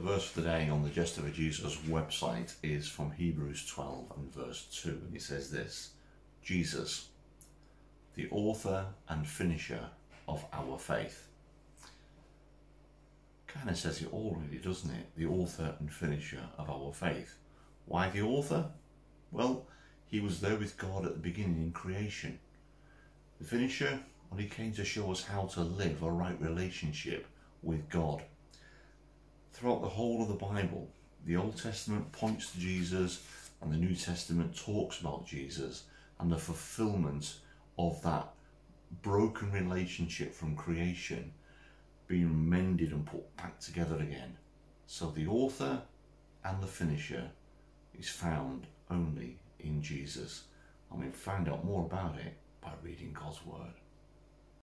The verse for today on the Jester for Jesus website is from Hebrews 12 and verse 2, and it says this Jesus, the author and finisher of our faith. Kind of says it all, really, doesn't it? The author and finisher of our faith. Why the author? Well, he was there with God at the beginning in creation. The finisher, well, he came to show us how to live a right relationship with God. Throughout the whole of the Bible, the Old Testament points to Jesus and the New Testament talks about Jesus and the fulfillment of that broken relationship from creation being mended and put back together again. So the author and the finisher is found only in Jesus. And we find out more about it by reading God's Word.